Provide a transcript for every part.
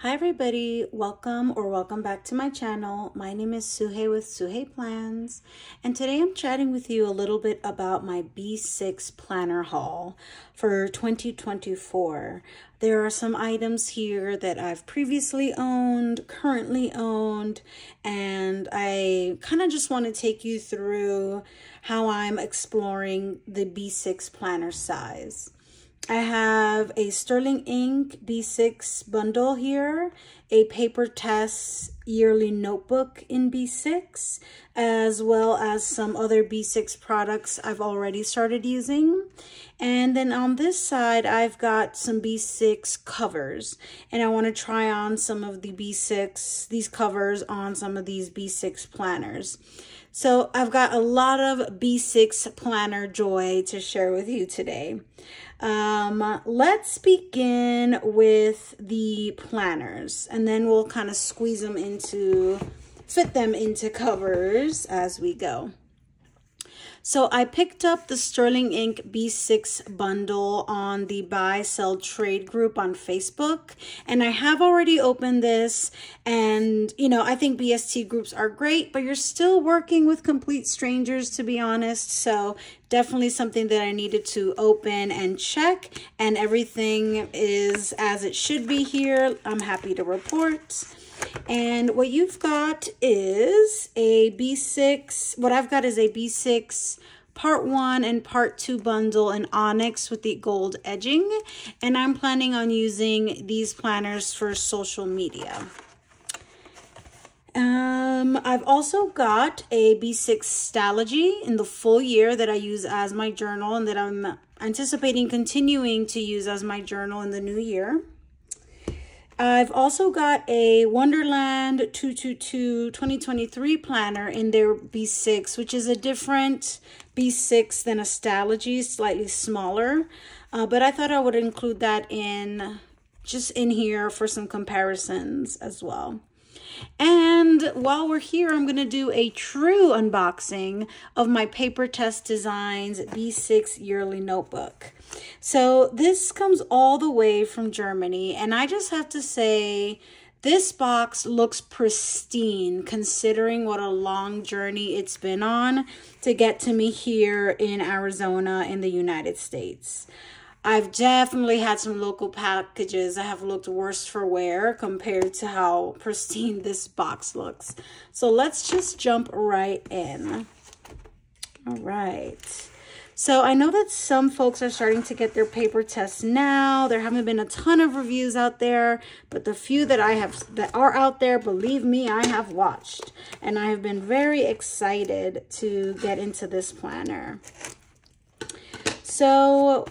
Hi everybody, welcome or welcome back to my channel. My name is Sujey with Sujey Plans and today I'm chatting with you a little bit about my B6 planner haul for 2024. There are some items here that I've previously owned, currently owned, and I kind of just want to take you through how I'm exploring the B6 planner size. I have a Sterling Ink B6 bundle here, a Papertess yearly notebook in B6, as well as some other B6 products I've already started using. And then on this side, I've got some B6 covers, and I want to try on some of the B6, these covers on some of these B6 planners. So I've got a lot of B6 planner joy to share with you today. Um, let's begin with the planners and then we'll kind of squeeze them into, fit them into covers as we go. So I picked up the Sterling Ink B6 bundle on the buy sell trade group on Facebook and I have already opened this and you know I think BST groups are great but you're still working with complete strangers to be honest so definitely something that I needed to open and check and everything is as it should be here. I'm happy to report. And what you've got is a B6, what I've got is a B6 part one and part two bundle in onyx with the gold edging. And I'm planning on using these planners for social media. Um, I've also got a B6 Stalogy in the full year that I use as my journal and that I'm anticipating continuing to use as my journal in the new year. I've also got a Wonderland 222 2023 planner in their B6, which is a different B6 than a Stalogy, slightly smaller. Uh, but I thought I would include that in just in here for some comparisons as well. And while we're here, I'm going to do a true unboxing of my Papertess Designs B6 Yearly Notebook. So this comes all the way from Germany, and I just have to say, this box looks pristine considering what a long journey it's been on to get to me here in Arizona in the United States. I've definitely had some local packages that have looked worse for wear compared to how pristine this box looks. So let's just jump right in. All right. So I know that some folks are starting to get their Papertess now. There haven't been a ton of reviews out there, but the few that I have that are out there, believe me, I have watched. And I have been very excited to get into this planner. So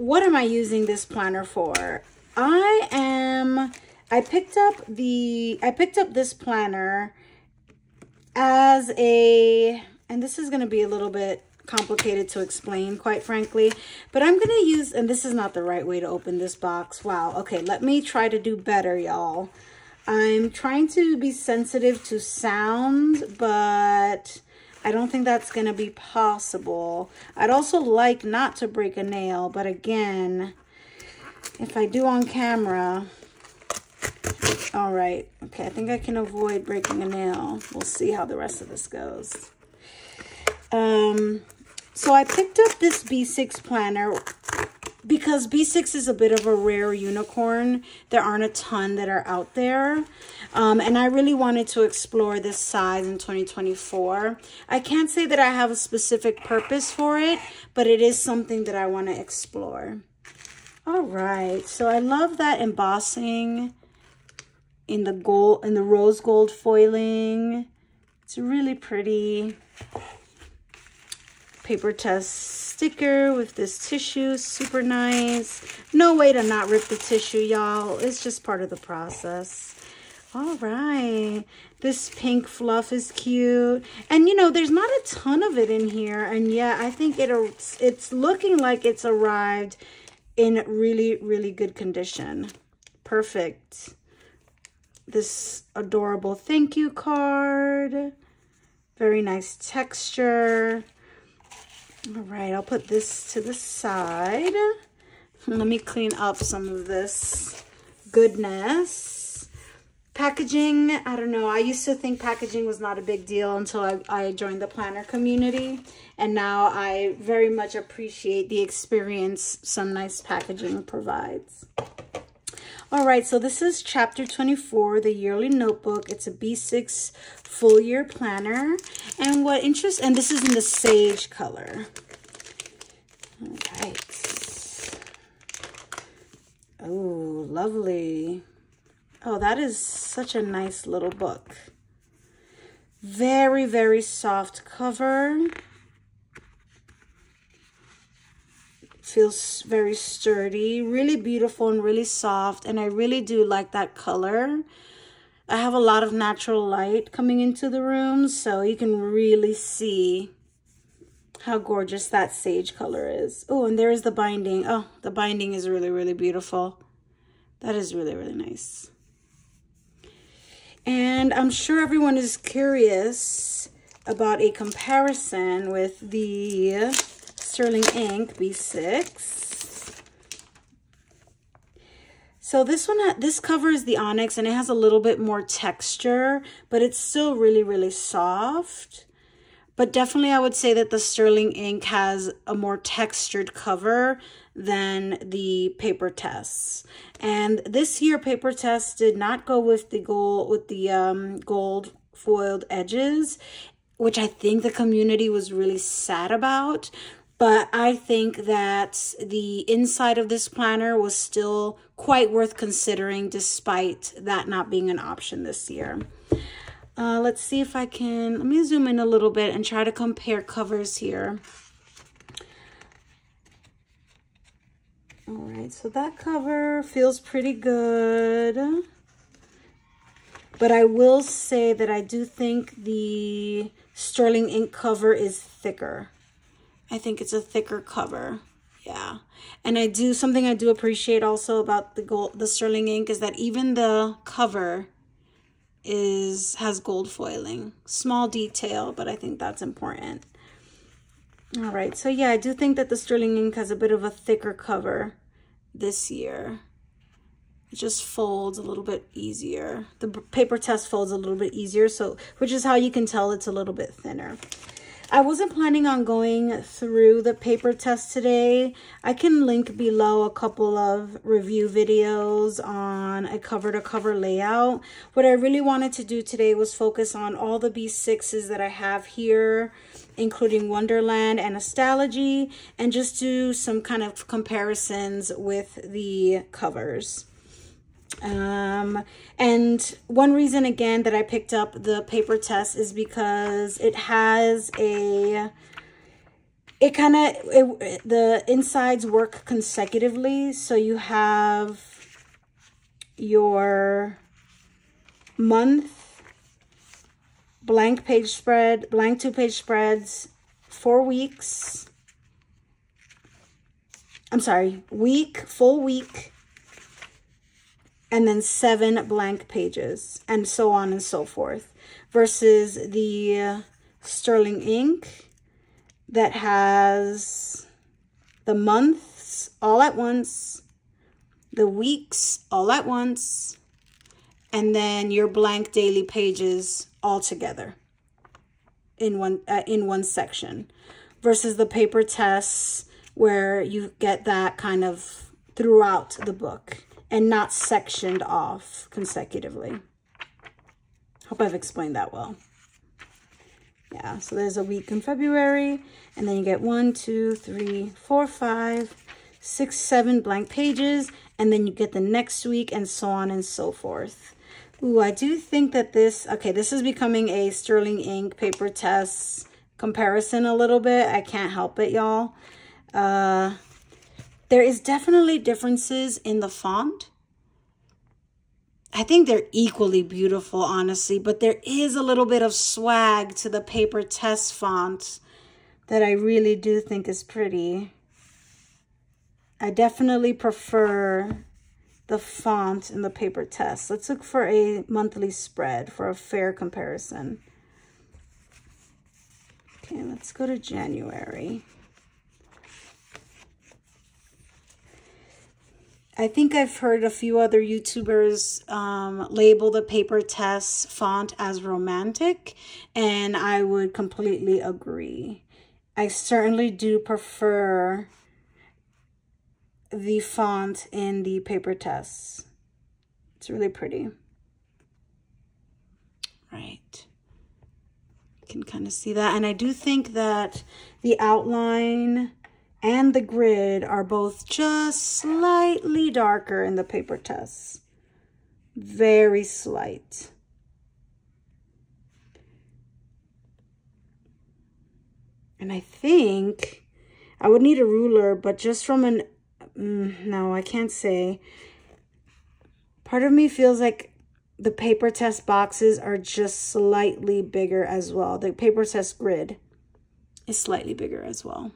what am I using this planner for? I am, I picked up the, I picked up this planner as a, and this is going to be a little bit complicated to explain, quite frankly, but I'm going to use, and this is not the right way to open this box. Wow. Okay. Let me try to do better, y'all. I'm trying to be sensitive to sound, but I don't think that's going to be possible. I'd also like not to break a nail, but again, if I do on camera, all right. Okay, I think I can avoid breaking a nail. We'll see how the rest of this goes. Um, so I picked up this B6 planner because B6 is a bit of a rare unicorn. There aren't a ton that are out there. Um, and I really wanted to explore this size in 2024. I can't say that I have a specific purpose for it, but it is something that I want to explore. All right, so I love that embossing in the gold, in the rose gold foiling. It's really pretty Papertess sticker with this tissue. Super nice. No way to not rip the tissue, y'all. It's just part of the process. All right. This pink fluff is cute. And, you know, there's not a ton of it in here. And, yeah, I think it it's looking like it's arrived in really, really good condition. Perfect. This adorable thank you card. Very nice texture. All right, I'll put this to the side. Let me clean up some of this goodness. packaging, I don't know. I used to think packaging was not a big deal until I, I joined the planner community. And now I very much appreciate the experience some nice packaging provides. All right, so this is chapter 24, the yearly notebook. It's a B6 full year planner. And what interests, and this is in the sage color. Right. Oh, lovely. Oh, that is such a nice little book. Very, very soft cover. Feels very sturdy, really beautiful and really soft. And I really do like that color. I have a lot of natural light coming into the room, so you can really see how gorgeous that sage color is. Oh, and there is the binding. Oh, the binding is really, really beautiful. That is really, really nice. And I'm sure everyone is curious about a comparison with the Sterling Ink B6. So this one, this covers the onyx and it has a little bit more texture, but it's still really, really soft. But definitely I would say that the Sterling Ink has a more textured cover than the Papertess. And this year Papertess did not go with the gold with the um, gold foiled edges, which I think the community was really sad about. But I think that the inside of this planner was still quite worth considering despite that not being an option this year. Uh, let's see if I can, let me zoom in a little bit and try to compare covers here. All right, so that cover feels pretty good. But I will say that I do think the Sterling ink cover is thicker. I think it's a thicker cover. Yeah. And I do, something I do appreciate also about the gold, the Sterling ink is that even the cover is, has gold foiling. Small detail, but I think that's important. All right, so yeah, I do think that the Sterling ink has a bit of a thicker cover this year. It just folds a little bit easier. The Papertess folds a little bit easier, so which is how you can tell it's a little bit thinner. I wasn't planning on going through the Papertess today. I can link below a couple of review videos on a cover-to-cover -cover layout. What I really wanted to do today was focus on all the B6s that I have here, including Wonderland and Stalogy, and just do some kind of comparisons with the covers. Um, and one reason again that I picked up the Papertess is because it has a, it kind of, the insides work consecutively. So you have your month, blank page spread, blank two page spreads, four weeks. I'm sorry, week, full week, and then seven blank pages and so on and so forth versus the sterling ink that has the months all at once the weeks all at once and then your blank daily pages all together in one uh, in one section versus the Papertess where you get that kind of throughout the book and not sectioned off consecutively. Hope I've explained that well. Yeah, so there's a week in February, and then you get one, two, three, four, five, six, seven blank pages, and then you get the next week, and so on and so forth. Ooh, I do think that this, okay, this is becoming a Sterling Ink Papertess comparison a little bit. I can't help it, y'all. Uh, there is definitely differences in the font. I think they're equally beautiful, honestly, but there is a little bit of swag to the Papertess font that I really do think is pretty. I definitely prefer the font in the Papertess. Let's look for a monthly spread for a fair comparison. Okay, let's go to January. I think I've heard a few other YouTubers um, label the Papertess font as romantic, and I would completely agree. I certainly do prefer the font in the Papertess. It's really pretty. Right. You can kind of see that. And I do think that the outline and the grid are both just slightly darker in the Papertess. Very slight. And I think I would need a ruler, but just from an, mm, no, I can't say. Part of me feels like the Papertess boxes are just slightly bigger as well. The Papertess grid is slightly bigger as well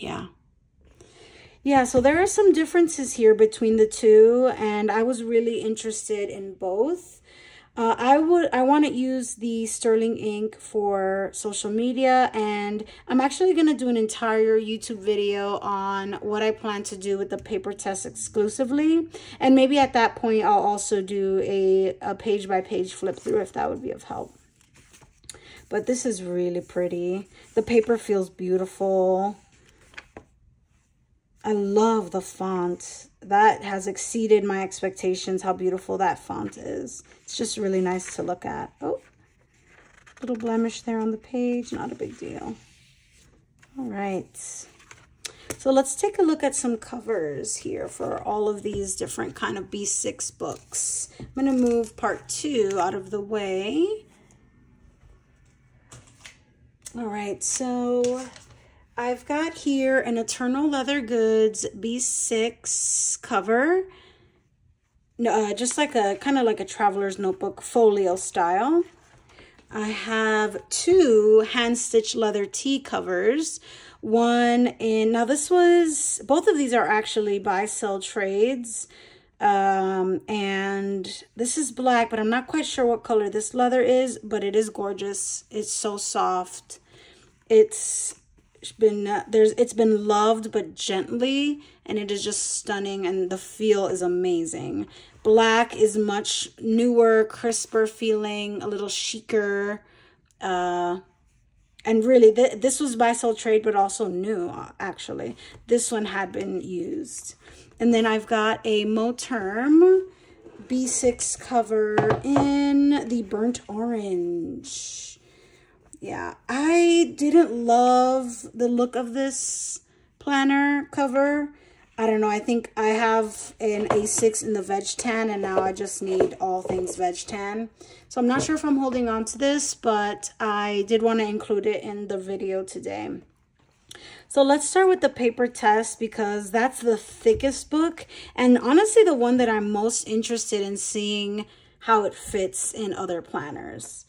yeah. Yeah, so there are some differences here between the two, and I was really interested in both. Uh, I would I want to use the Sterling ink for social media and I'm actually going to do an entire YouTube video on what I plan to do with the Papertess exclusively and maybe at that point I'll also do a, a page by page flip through if that would be of help. But this is really pretty. The paper feels beautiful. I love the font. That has exceeded my expectations, how beautiful that font is. It's just really nice to look at. Oh, little blemish there on the page, not a big deal. All right. So let's take a look at some covers here for all of these different kind of B6 books. I'm going to move part two out of the way. All right, so I've got here an Eternal Leather Goods B6 cover. Uh, just like a, kind of like a traveler's notebook folio style. I have two hand-stitched leather T covers. One in, now this was, both of these are actually buy-sell trades. Um, and this is black, but I'm not quite sure what color this leather is, but it is gorgeous. It's so soft. It's been uh, there's it's been loved but gently and it is just stunning and the feel is amazing. Black is much newer crisper feeling a little chicer uh and really th this was buy sell trade but also new actually. This one had been used. And then i've got a moterm b6 cover in the burnt orange yeah, I didn't love the look of this planner cover. I don't know. I think I have an A6 in the veg tan and now I just need all things veg tan. So I'm not sure if I'm holding on to this, but I did want to include it in the video today. So let's start with the Papertess because that's the thickest book and honestly the one that I'm most interested in seeing how it fits in other planners.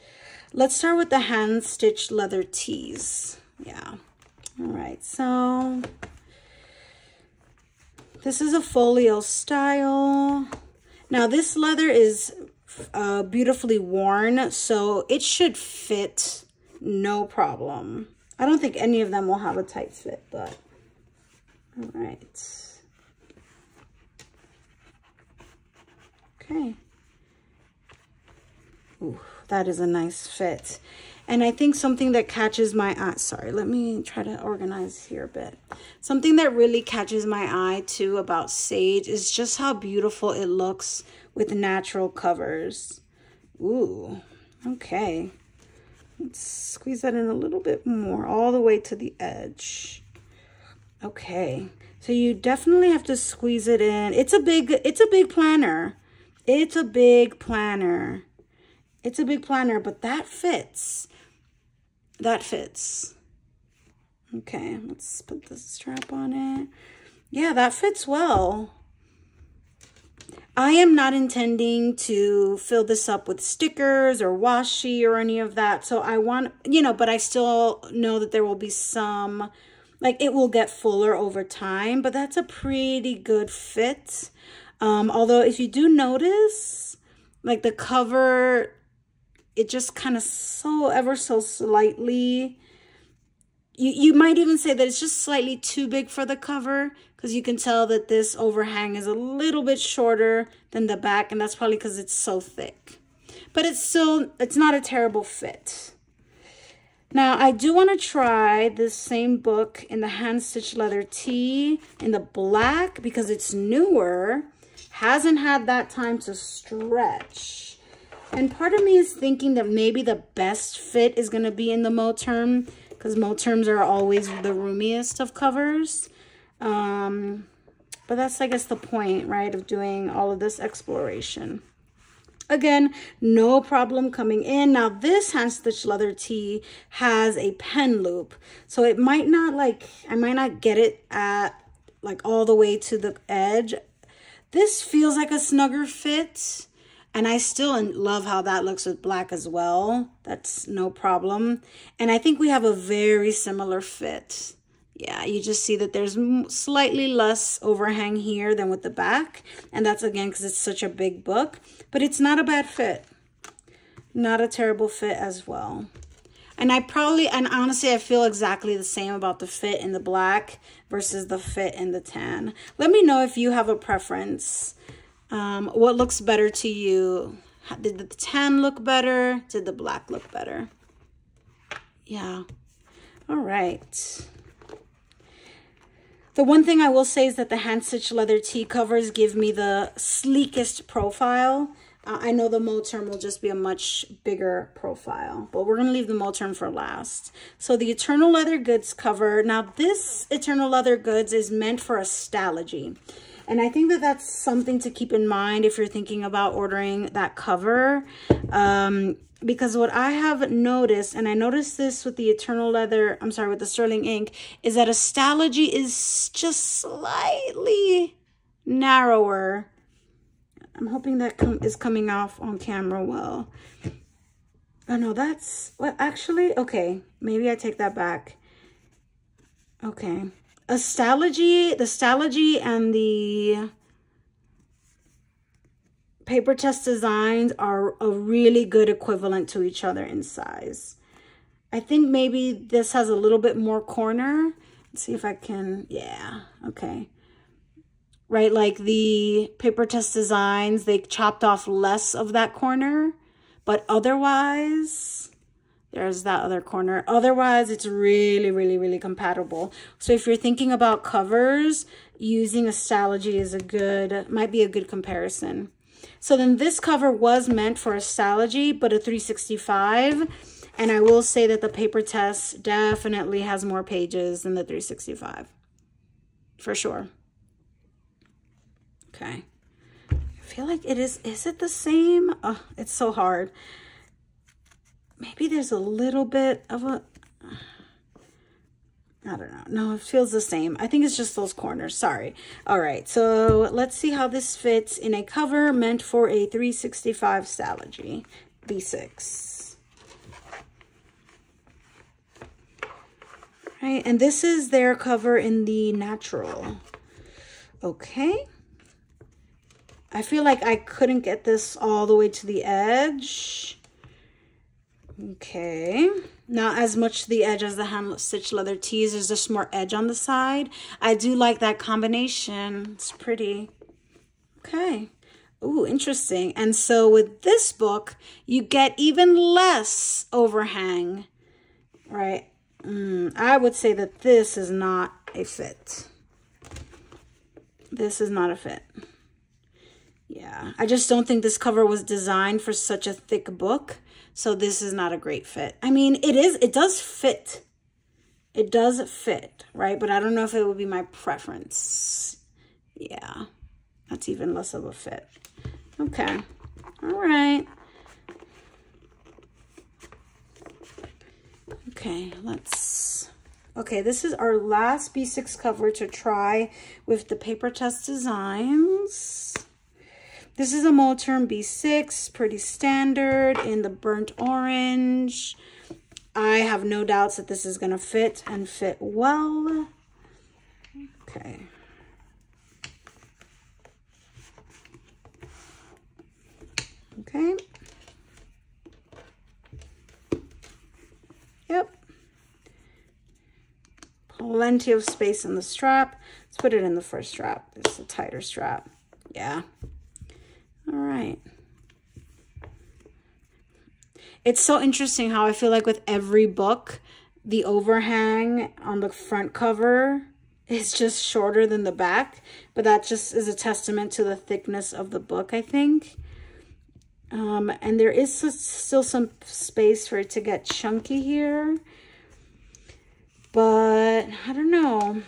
Let's start with the hand-stitched leather tees. Yeah. All right, so this is a folio style. Now this leather is uh, beautifully worn, so it should fit no problem. I don't think any of them will have a tight fit, but all right. Okay. Ooh that is a nice fit. And I think something that catches my eye, sorry, let me try to organize here a bit. Something that really catches my eye too about Sage is just how beautiful it looks with natural covers. Ooh, okay. Let's squeeze that in a little bit more, all the way to the edge. Okay, so you definitely have to squeeze it in. It's a big, it's a big planner. It's a big planner. It's a big planner, but that fits. That fits. Okay, let's put the strap on it. Yeah, that fits well. I am not intending to fill this up with stickers or washi or any of that. So I want, you know, but I still know that there will be some, like it will get fuller over time, but that's a pretty good fit. Um, although if you do notice, like the cover it just kind of so ever so slightly you, you might even say that it's just slightly too big for the cover because you can tell that this overhang is a little bit shorter than the back and that's probably because it's so thick. But it's still, it's not a terrible fit. Now, I do want to try this same book in the hand stitch leather tee in the black because it's newer, hasn't had that time to stretch. And part of me is thinking that maybe the best fit is going to be in the Moterm because Moterms are always the roomiest of covers. Um, but that's, I guess, the point, right, of doing all of this exploration. Again, no problem coming in. Now this hand stitch leather tee has a pen loop. So it might not like, I might not get it at like all the way to the edge. This feels like a snugger fit. And I still love how that looks with black as well. That's no problem. And I think we have a very similar fit yeah, you just see that there's slightly less overhang here than with the back. And that's again because it's such a big book. But it's not a bad fit. Not a terrible fit as well. And I probably, and honestly, I feel exactly the same about the fit in the black versus the fit in the tan. Let me know if you have a preference. Um, what looks better to you? Did the tan look better? Did the black look better? Yeah. All right. The one thing I will say is that the hand stitch leather tee covers give me the sleekest profile. Uh, I know the Moterm will just be a much bigger profile, but we're going to leave the Moterm for last. So the Eternal Leather Goods cover. Now this Eternal Leather Goods is meant for a. And I think that that's something to keep in mind if you're thinking about ordering that cover. Um, because what I have noticed, and I noticed this with the Eternal Leather, I'm sorry, with the Sterling Ink, is that a stalogy is just slightly narrower. I'm hoping that com is coming off on camera well. Oh no, that's, well, actually, okay, maybe I take that back. Okay. A stalogy, the stalogy and the Papertess Designs are a really good equivalent to each other in size. I think maybe this has a little bit more corner. Let's see if I can, yeah, okay. Right, like the Papertess Designs, they chopped off less of that corner, but otherwise, there's that other corner. Otherwise, it's really, really, really compatible. So if you're thinking about covers, using a Stalogy is a good, might be a good comparison. So then this cover was meant for a Stalogy, but a 365. And I will say that the Papertess definitely has more pages than the 365. For sure. Okay. I feel like it is, is it the same? Oh, it's so hard. Maybe there's a little bit of a, I don't know. No, it feels the same. I think it's just those corners. Sorry. All right. So let's see how this fits in a cover meant for a 365 Stalogy B6. Right. And this is their cover in the natural. Okay. I feel like I couldn't get this all the way to the edge. Okay. Not as much the edge as the hand stitch leather tees. There's just more edge on the side. I do like that combination. It's pretty. Okay. Ooh, interesting. And so with this book, you get even less overhang, right? Mm, I would say that this is not a fit. This is not a fit. Yeah, I just don't think this cover was designed for such a thick book. So this is not a great fit. I mean, it is, it does fit. It does fit, right? But I don't know if it would be my preference. Yeah, that's even less of a fit. Okay, all right. Okay, let's, okay, this is our last B6 cover to try with the Papertess Designs. This is a Moterm B6, pretty standard in the burnt orange. I have no doubts that this is going to fit and fit well. Okay. Okay. Yep. Plenty of space in the strap. Let's put it in the first strap. It's a tighter strap. Yeah. Right. It's so interesting how I feel like with every book, the overhang on the front cover is just shorter than the back. But that just is a testament to the thickness of the book, I think. Um, and there is still some space for it to get chunky here. But I don't know.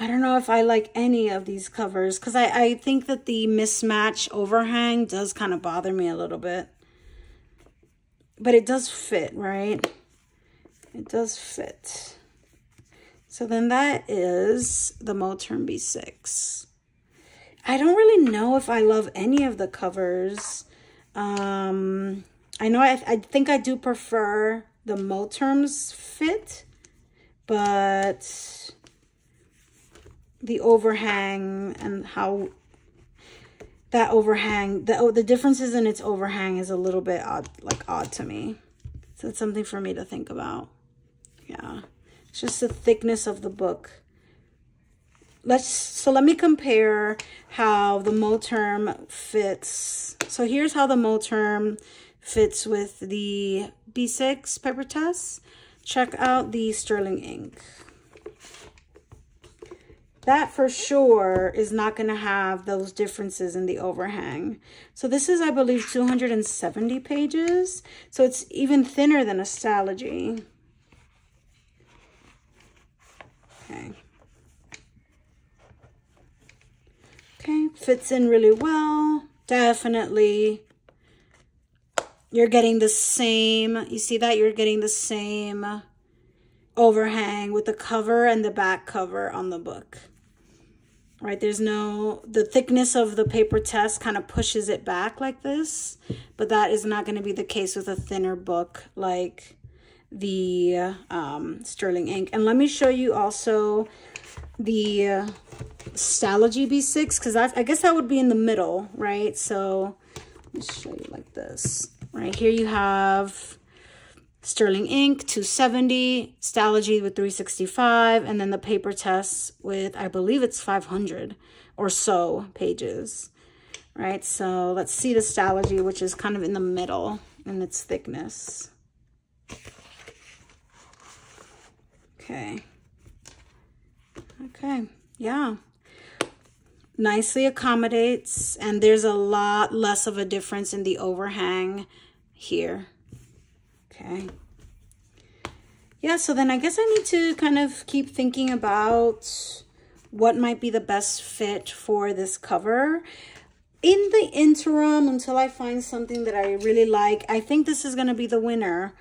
I don't know if I like any of these covers because I, I think that the mismatch overhang does kind of bother me a little bit. But it does fit, right? It does fit. So then that is the Moterm B6. I don't really know if I love any of the covers. Um, I know I, I think I do prefer the Moterm's fit, but the overhang and how that overhang, the, oh, the differences in its overhang is a little bit odd, like odd to me. So it's something for me to think about. Yeah, it's just the thickness of the book let's so let me compare how the Moterm fits. So here's how the Moterm fits with the B6 Papertess. Check out the Sterling ink. That for sure is not going to have those differences in the overhang. So this is, I believe, 270 pages. So it's even thinner than a Stalogy. Okay. Okay, fits in really well. Definitely. You're getting the same, you see that? You're getting the same overhang with the cover and the back cover on the book. Right, there's no, the thickness of the Papertess kind of pushes it back like this, but that is not going to be the case with a thinner book like the um, Sterling ink. And let me show you also the uh, Stalogy B6 because I guess that would be in the middle, right? So let me show you like this. Right here you have Sterling ink 270, Stalogy with 365, and then the Papertess with, I believe it's 500 or so pages, right? So let's see the Stalogy, which is kind of in the middle in its thickness. Okay. Okay, yeah. Nicely accommodates, and there's a lot less of a difference in the overhang here. Okay. Yeah, so then I guess I need to kind of keep thinking about what might be the best fit for this cover. In the interim, until I find something that I really like, I think this is going to be the winner.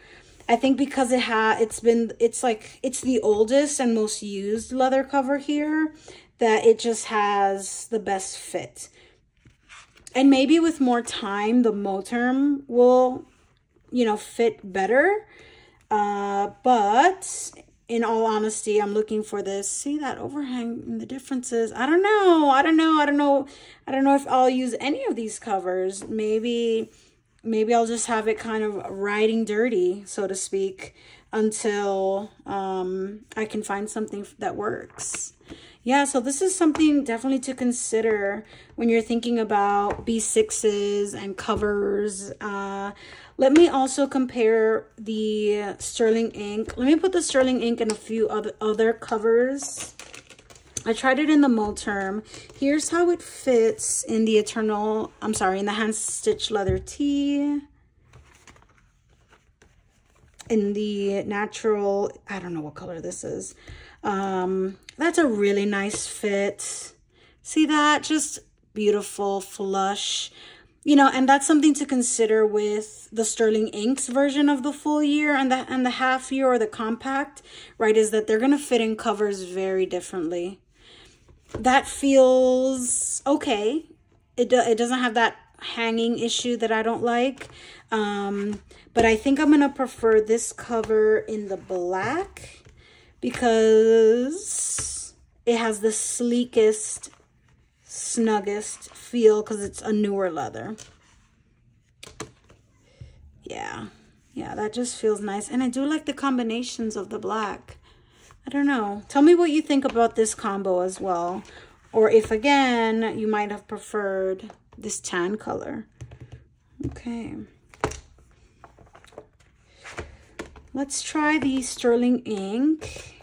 I think because it ha it's been it's like it's the oldest and most used leather cover here that it just has the best fit. And maybe with more time the Moterm will you know fit better. Uh but in all honesty, I'm looking for this. See that overhang and the differences. I don't know. I don't know. I don't know. I don't know if I'll use any of these covers. Maybe maybe I'll just have it kind of riding dirty, so to speak, until um, I can find something that works. Yeah, so this is something definitely to consider when you're thinking about B6s and covers. Uh, let me also compare the Sterling ink. Let me put the Sterling ink in a few other, other covers I tried it in the Moterm. Here's how it fits in the Eternal, I'm sorry, in the hand stitch leather tee. In the natural, I don't know what color this is. Um, that's a really nice fit. See that? Just beautiful, flush. You know, and that's something to consider with the Sterling Inks version of the full year and the, and the half year or the compact, right, is that they're to fit in covers very differently that feels okay. It, do, it doesn't have that hanging issue that I don't like. Um, but I think I'm to prefer this cover in the black because it has the sleekest, snuggest feel because it's a newer leather. Yeah. Yeah, that just feels nice. And I do like the combinations of the black. I don't know. Tell me what you think about this combo as well. Or if, again, you might have preferred this tan color. Okay. Let's try the Sterling ink.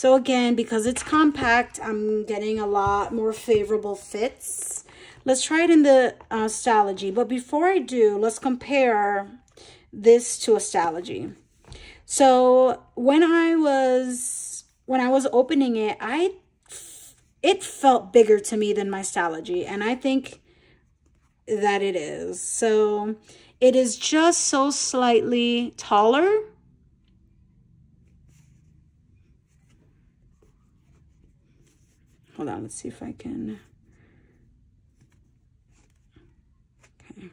So again, because it's compact, I'm getting a lot more favorable fits. Let's try it in the uh, Stalogy. But before I do, let's compare this to a Stalogy. So when I was when I was opening it, I it felt bigger to me than my Stalogy, and I think that it is. So it is just so slightly taller. Hold on, let's see if I can. Okay.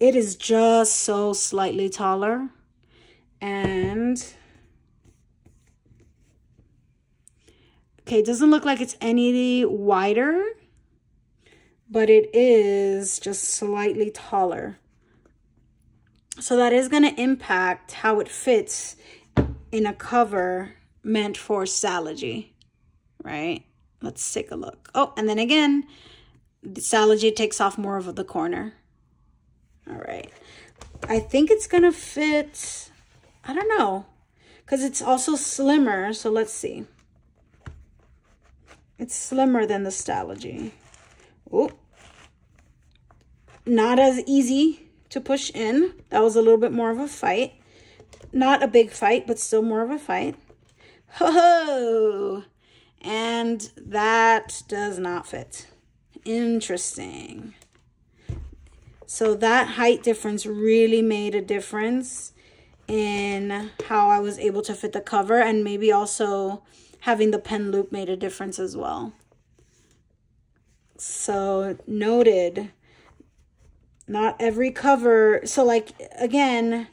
It is just so slightly taller. And Okay, it doesn't look like it's any wider, but it is just slightly taller. So that is going to impact how it fits in a cover meant for Stalogy, right? Let's take a look. Oh, and then again, the Stalogy takes off more of the corner. All right. I think it's going to fit, I don't know, because it's also slimmer. So let's see. It's slimmer than the Stalogy. Oh, not as easy to push in. That was a little bit more of a fight. Not a big fight, but still more of a fight. Ho ho! And that does not fit. Interesting. So that height difference really made a difference in how I was able to fit the cover and maybe also having the pen loop made a difference as well. So noted. Not every cover. So like, again,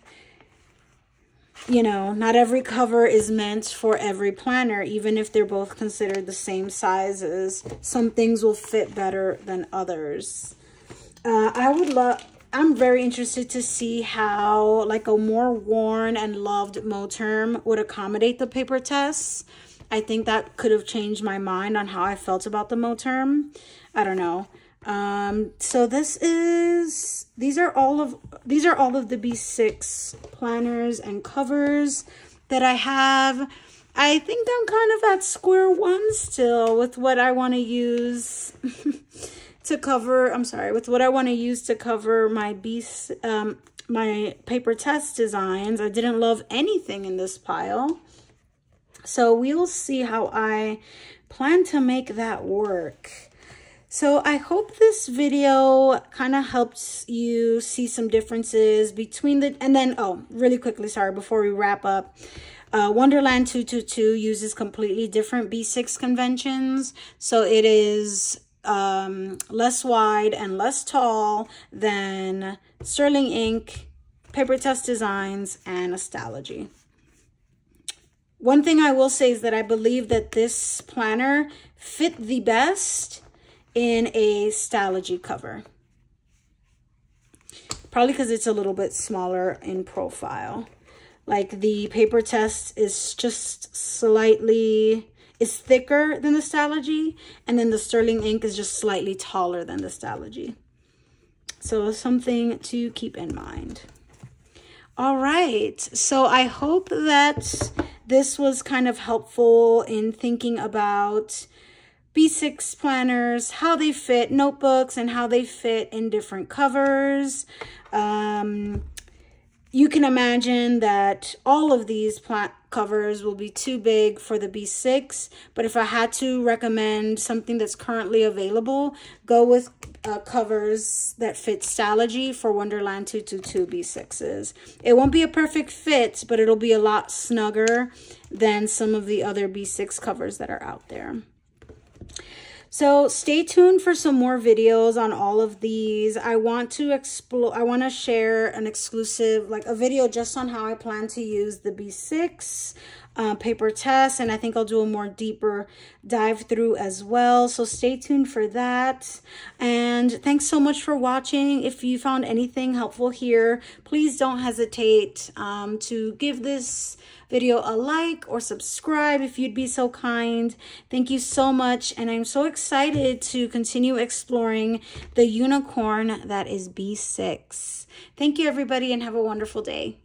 you know, not every cover is meant for every planner, even if they're both considered the same sizes. Some things will fit better than others. Uh, I would love, I'm very interested to see how like a more worn and loved Moterm would accommodate the Papertess. I think that could have changed my mind on how I felt about the Moterm. I don't know. Um, so this is, these are all of, these are all of the B6 planners and covers that I have. I think I'm kind of at square one still with what I want to use to cover, I'm sorry, with what I want to use to cover my B, um, my Papertess designs. I didn't love anything in this pile. So we'll see how I plan to make that work. So I hope this video kind of helps you see some differences between the, and then, oh, really quickly, sorry, before we wrap up, uh, Wonderland 222 uses completely different B6 conventions. So it is um, less wide and less tall than Sterling Ink, Papertess Designs, and Stalogy. One thing I will say is that I believe that this planner fit the best in a Stalogy cover. Probably because it's a little bit smaller in profile. Like the Papertess is just slightly, it's thicker than the Stalogy. And then the Sterling ink is just slightly taller than the Stalogy. So something to keep in mind. All right, so I hope that this was kind of helpful in thinking about B6 planners, how they fit notebooks and how they fit in different covers. Um, you can imagine that all of these plant covers will be too big for the B6, but if I had to recommend something that's currently available, go with uh, covers that fit Stalogy for Wonderland 222 B6s. It won't be a perfect fit, but it'll be a lot snugger than some of the other B6 covers that are out there. So stay tuned for some more videos on all of these. I want to explore, I want to share an exclusive, like a video just on how I plan to use the B6 uh, Papertess and I think I'll do a more deeper dive through as well. So stay tuned for that. And thanks so much for watching. If you found anything helpful here, please don't hesitate um, to give this video a like or subscribe if you'd be so kind. Thank you so much. And I'm so excited to continue exploring the unicorn that is B6. Thank you, everybody, and have a wonderful day.